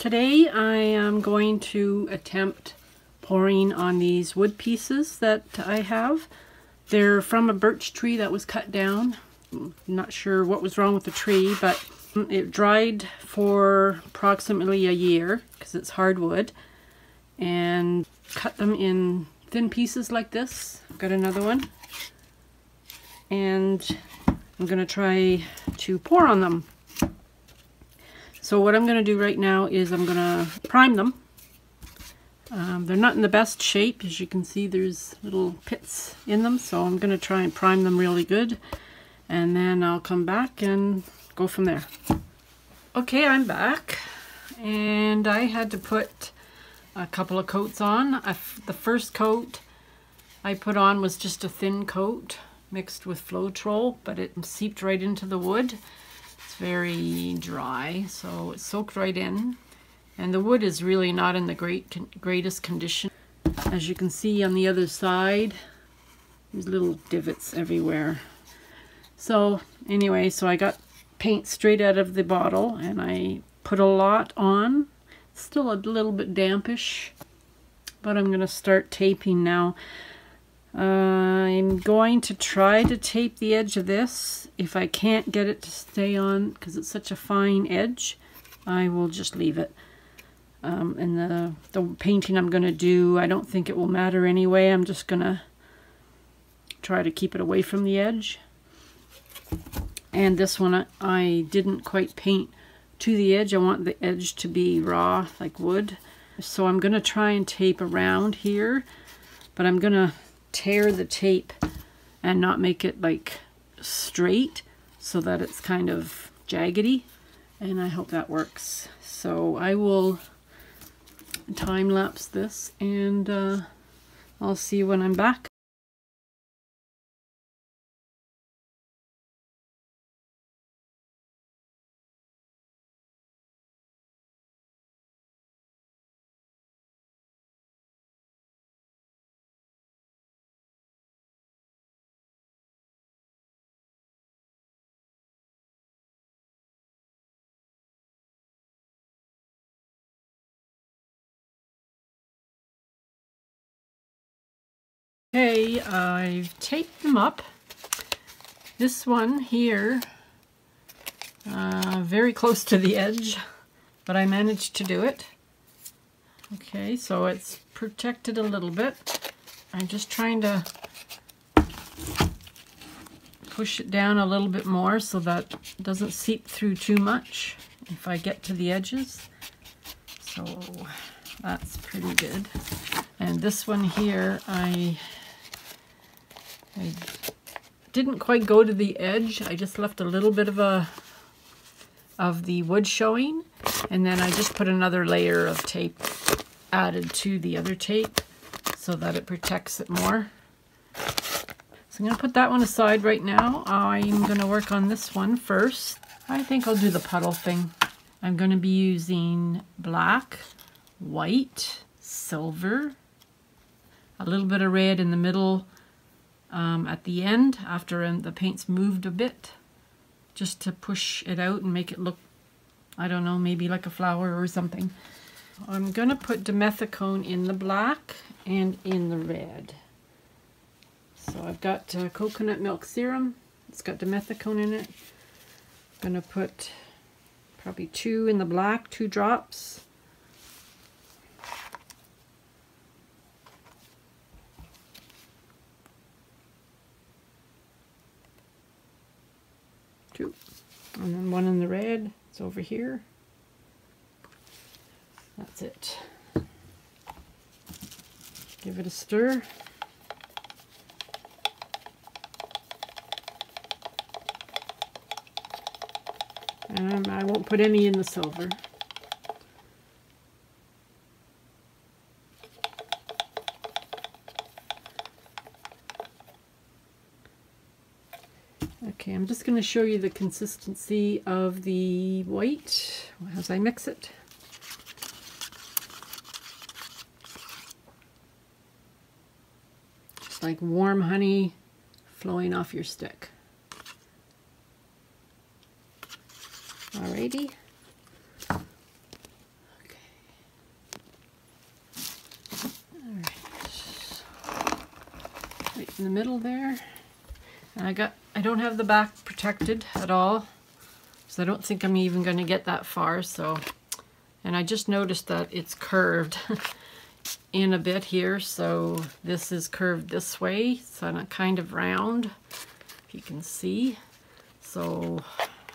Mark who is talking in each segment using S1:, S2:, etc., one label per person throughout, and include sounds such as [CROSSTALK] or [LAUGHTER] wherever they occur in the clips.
S1: Today I am going to attempt pouring on these wood pieces that I have. They're from a birch tree that was cut down. I'm not sure what was wrong with the tree, but it dried for approximately a year because it's hardwood and cut them in thin pieces like this. I've got another one and I'm going to try to pour on them. So what I'm going to do right now is I'm going to prime them. Um, they're not in the best shape. As you can see, there's little pits in them. So I'm going to try and prime them really good. And then I'll come back and go from there. Okay, I'm back. And I had to put a couple of coats on. the first coat I put on was just a thin coat mixed with Floetrol, but it seeped right into the wood very dry, so it soaked right in. And the wood is really not in the great greatest condition. As you can see on the other side, there's little divots everywhere. So anyway, so I got paint straight out of the bottle and I put a lot on. Still a little bit dampish, but I'm going to start taping now. Uh, I'm going to try to tape the edge of this. If I can't get it to stay on because it's such a fine edge, I will just leave it. Um, and the, the painting I'm going to do, I don't think it will matter anyway. I'm just going to try to keep it away from the edge. And this one I, I didn't quite paint to the edge. I want the edge to be raw like wood. So I'm going to try and tape around here. But I'm going to tear the tape and not make it like straight so that it's kind of jaggedy and I hope that works. So I will time lapse this and uh, I'll see you when I'm back Okay, I've taped them up. This one here, uh, very close to the edge, but I managed to do it. Okay, so it's protected a little bit. I'm just trying to push it down a little bit more so that doesn't seep through too much if I get to the edges. So that's pretty good. And this one here, I I didn't quite go to the edge. I just left a little bit of a of the wood showing and then I just put another layer of tape added to the other tape so that it protects it more. So I'm going to put that one aside right now. I'm going to work on this one first. I think I'll do the puddle thing. I'm going to be using black, white, silver, a little bit of red in the middle, um, at the end after um, the paint's moved a bit just to push it out and make it look I don't know maybe like a flower or something. I'm gonna put dimethicone in the black and in the red. So I've got uh, coconut milk serum. It's got dimethicone in it. I'm gonna put probably two in the black two drops two. One in the red. It's over here. That's it. Give it a stir. And I won't put any in the silver. just going to show you the consistency of the white as I mix it. Just like warm honey flowing off your stick. Alrighty. Okay. All right. right in the middle there. And I got I don't have the back protected at all. So I don't think I'm even going to get that far. So, and I just noticed that it's curved [LAUGHS] in a bit here. So this is curved this way. It's on a kind of round, if you can see. So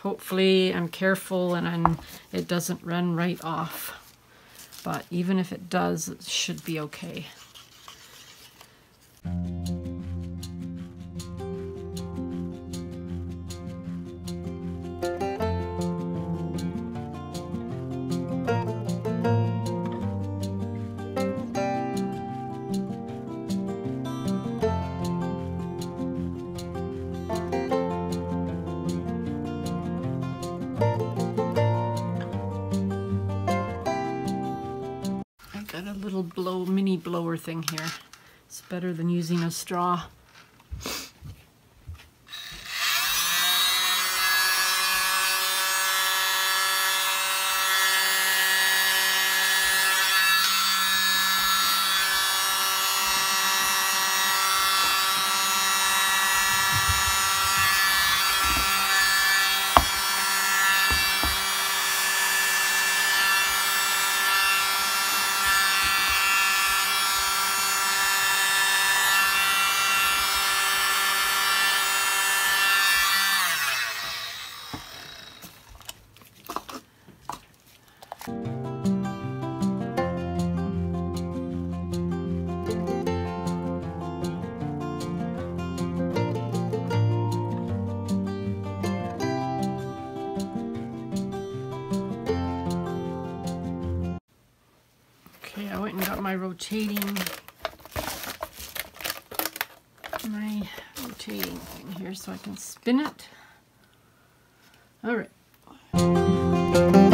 S1: hopefully I'm careful and I'm, it doesn't run right off. But even if it does, it should be okay. Little blow mini blower thing here. It's better than using a straw. Okay, I went and got my rotating my rotating thing here so I can spin it. All right.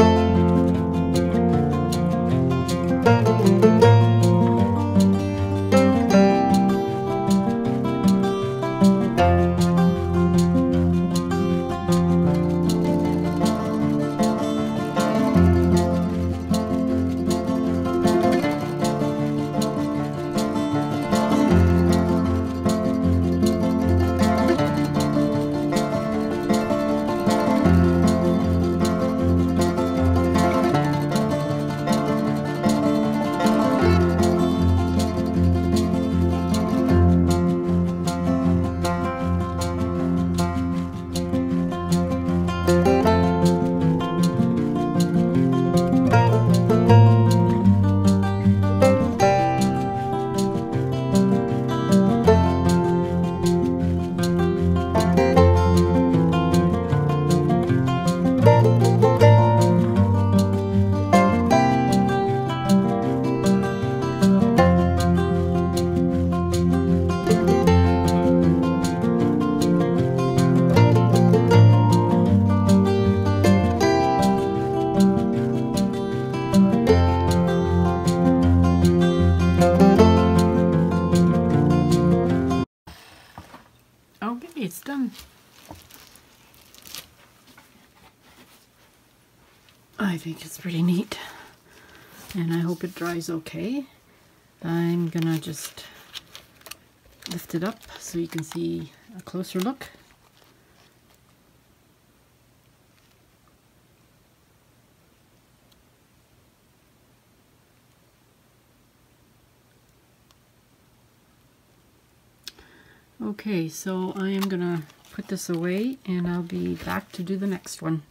S1: It's done. I think it's pretty neat. And I hope it dries okay. I'm gonna just lift it up so you can see a closer look. Okay, so I am gonna put this away and I'll be back to do the next one.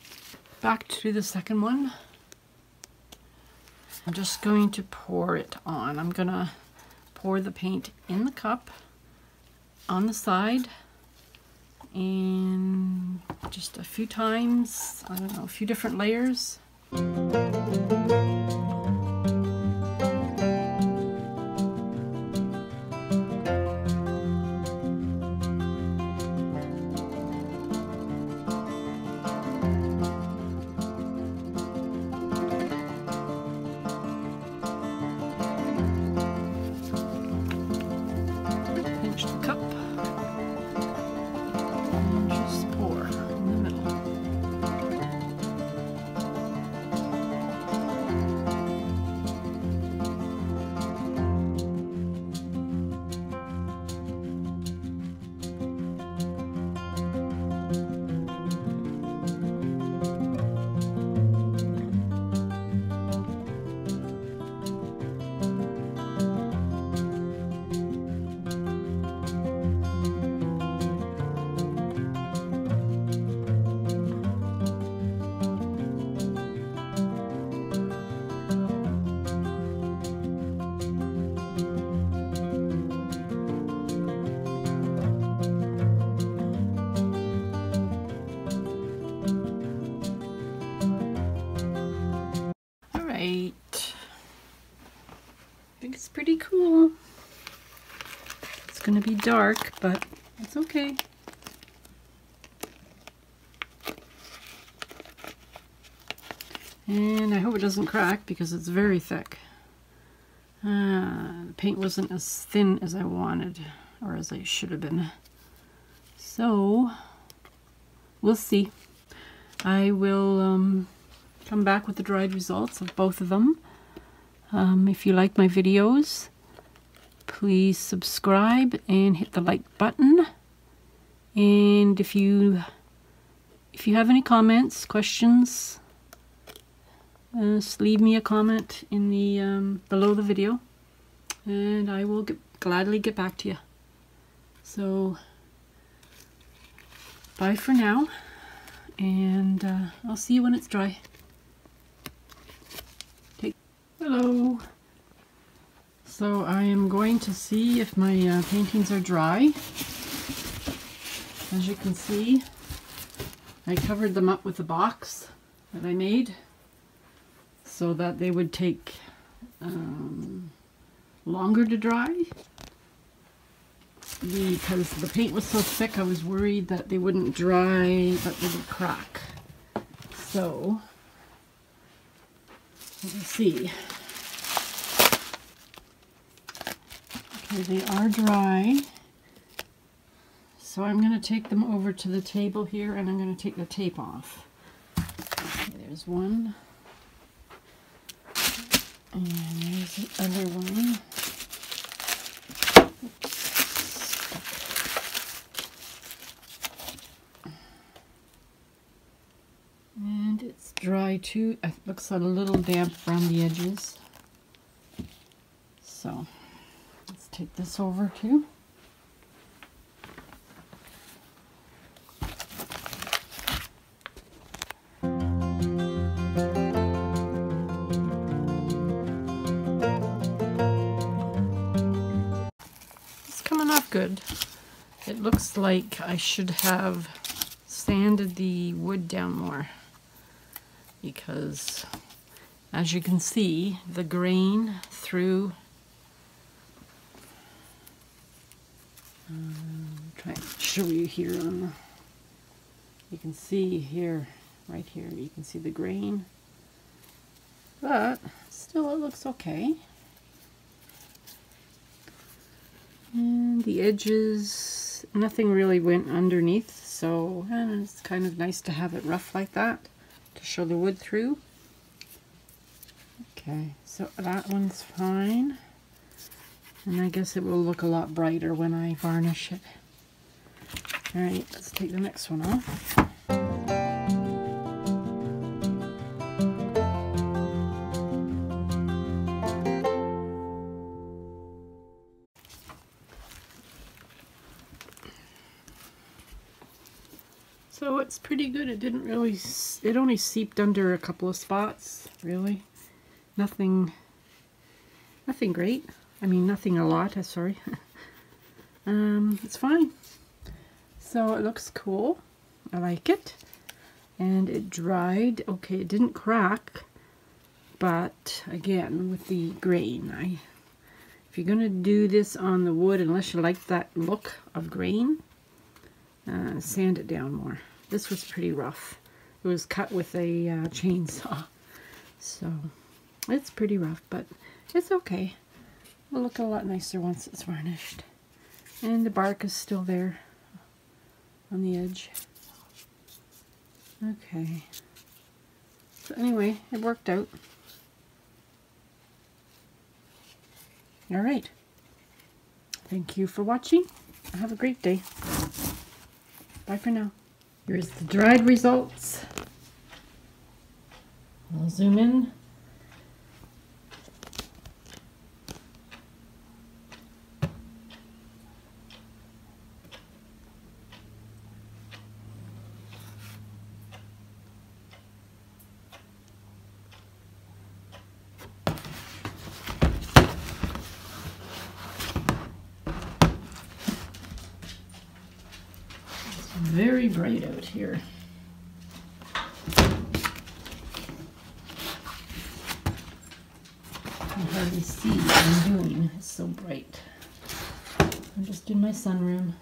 S1: Back to the second one. I'm just going to pour it on. I'm gonna pour the paint in the cup on the side and just a few times, I don't know, a few different layers. Going to be dark, but it's okay. And I hope it doesn't crack because it's very thick. Uh, the paint wasn't as thin as I wanted or as I should have been. So, we'll see. I will um, come back with the dried results of both of them. Um, if you like my videos, please subscribe and hit the like button. And if you if you have any comments, questions, uh, just leave me a comment in the um, below the video, and I will get, gladly get back to you. So, bye for now, and uh, I'll see you when it's dry. Take hello. So I am going to see if my uh, paintings are dry. As you can see, I covered them up with a box that I made so that they would take um, longer to dry because the paint was so thick I was worried that they wouldn't dry but they would crack. So, let's see. Okay, they are dry. So I'm going to take them over to the table here and I'm going to take the tape off. Okay, there's one. And there's the other one. And it's dry too. It looks a little damp around the edges. So take this over too. It's coming off good. It looks like I should have sanded the wood down more because as you can see the grain through try to show you here on the, you can see here right here you can see the grain but still it looks okay And the edges, nothing really went underneath, so it's kind of nice to have it rough like that to show the wood through. Okay, so that one's fine. And I guess it will look a lot brighter when I varnish it. Alright, let's take the next one off. So it's pretty good. It didn't really, it only seeped under a couple of spots, really. Nothing, nothing great. I mean, nothing a lot, uh, sorry. [LAUGHS] um, it's fine. So it looks cool. I like it. And it dried. Okay, it didn't crack. But again, with the grain, I, if you're going to do this on the wood, unless you like that look of grain, uh, sand it down more. This was pretty rough. It was cut with a uh, chainsaw. So it's pretty rough, but it's okay. It'll look a lot nicer once it's varnished. And the bark is still there on the edge. Okay. So anyway, it worked out. Alright. Thank you for watching. Have a great day. Bye for now. Here's the dried results. I'll zoom in. Very bright out here. Can hardly see what I'm doing. It's so bright. I'm just in my sunroom.